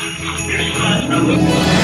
Yes, I know.